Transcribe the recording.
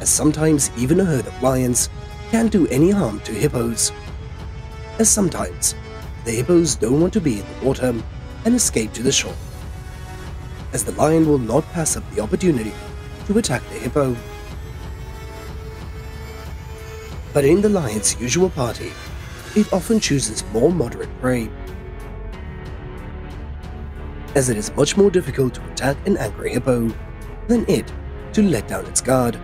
as sometimes even a herd of lions can't do any harm to hippos. As sometimes the hippos don't want to be in the water and escape to the shore, as the lion will not pass up the opportunity to attack the hippo. But in the lion's usual party, it often chooses more moderate prey, as it is much more difficult to attack an angry hippo than it to let down its guard